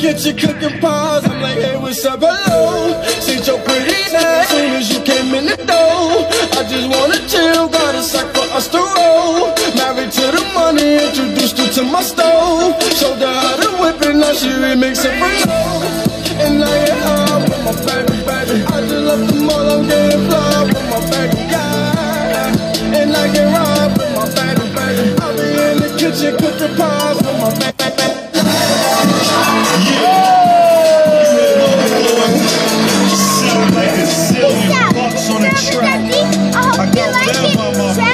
get you cooking pies. I'm like, hey, what's up, hello? Since your pretty ass, soon as you came in the door, I just wanna chill, got a sack for us to roll. Married to the money, introduced her to my stove. Showed her how to whip it, now she remixing for you. And I get high with my baby, baby. I just love the mall, I'm getting fly with my baby, yeah. And I get robbed with my baby, baby. I be in the kitchen cooking pies with my baby. You like it?